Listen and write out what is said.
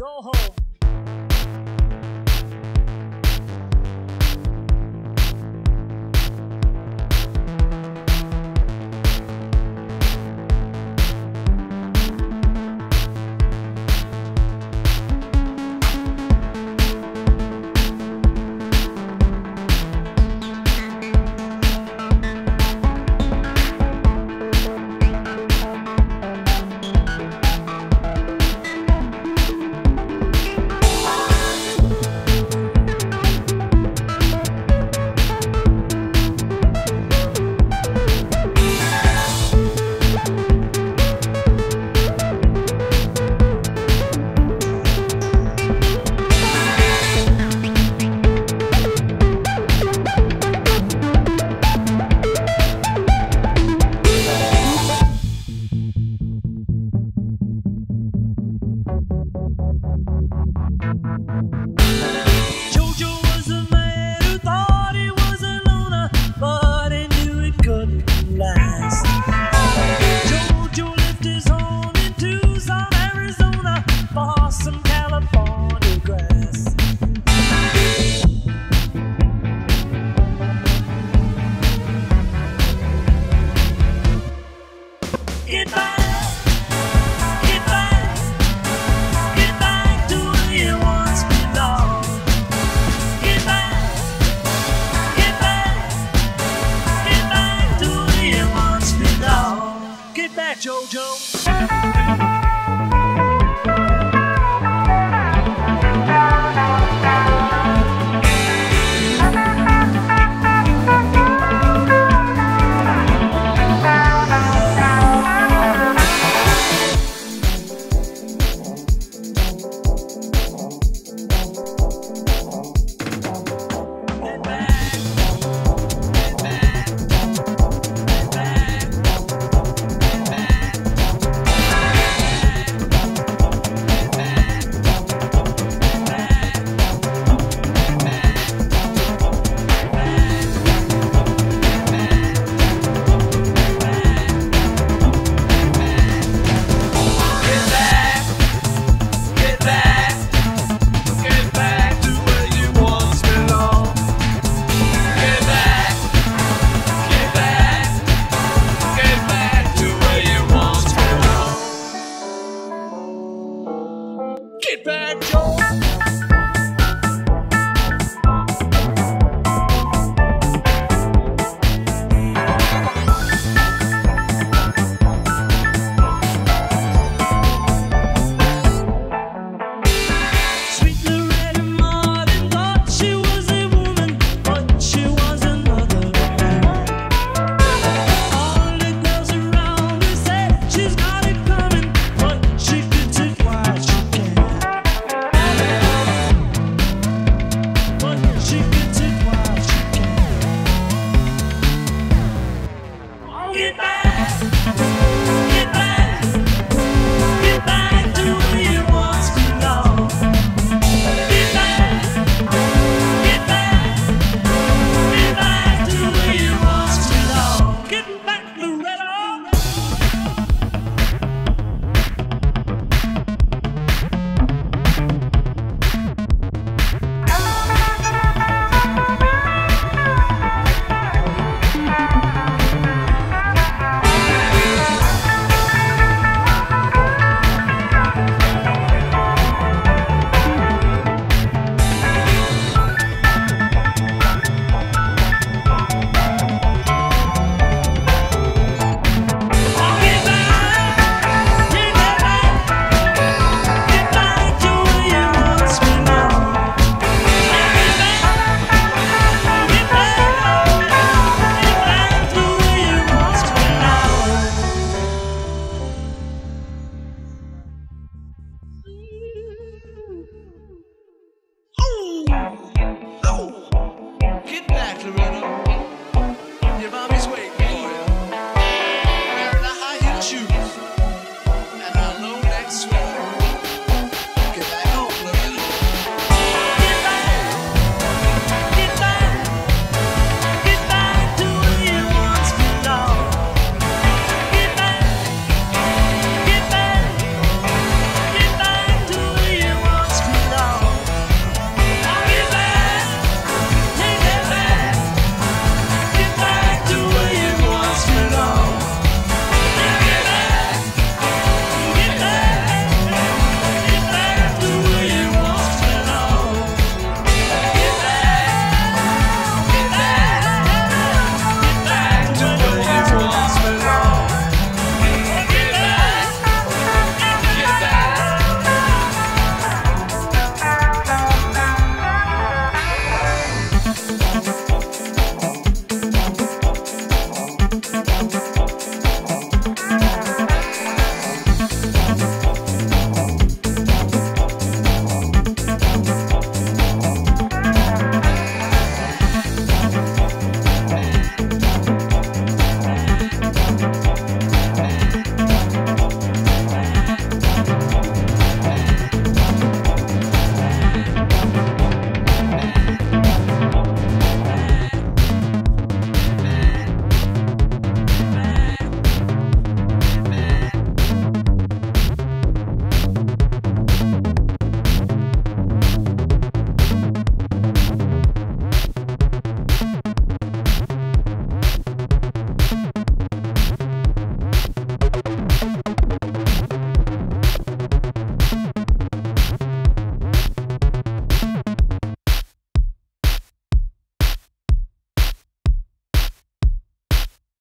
Go home.